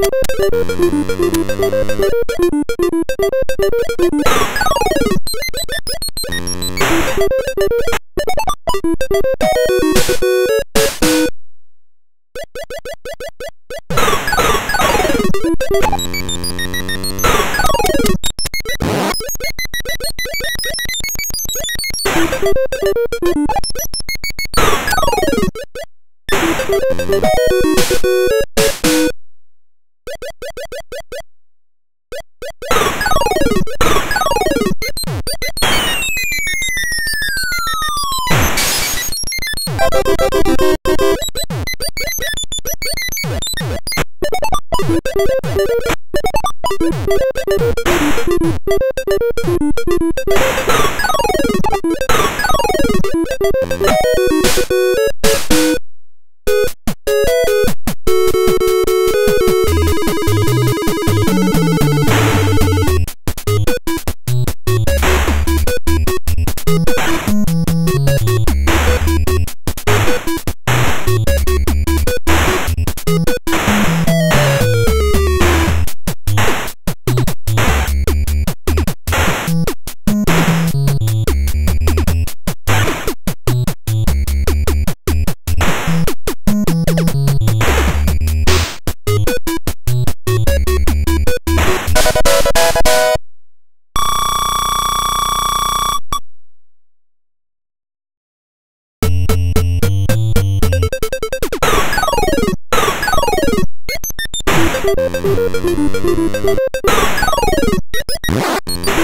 you you.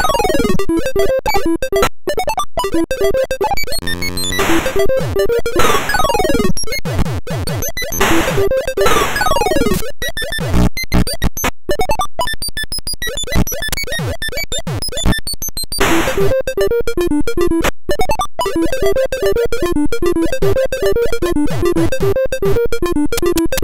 Oh!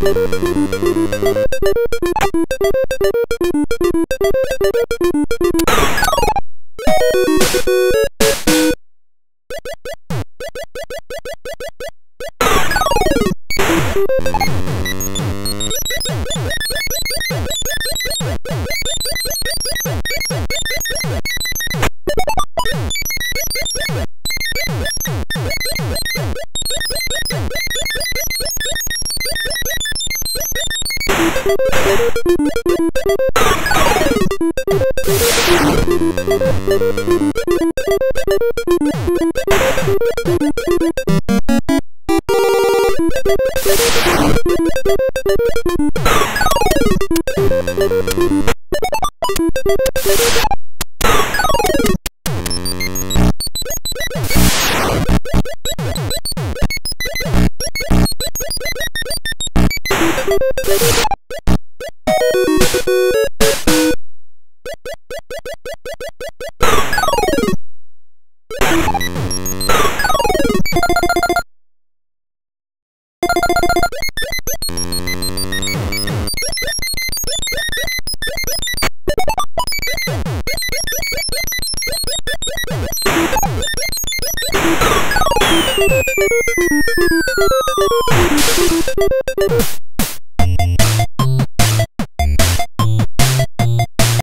Thank you. Thank you.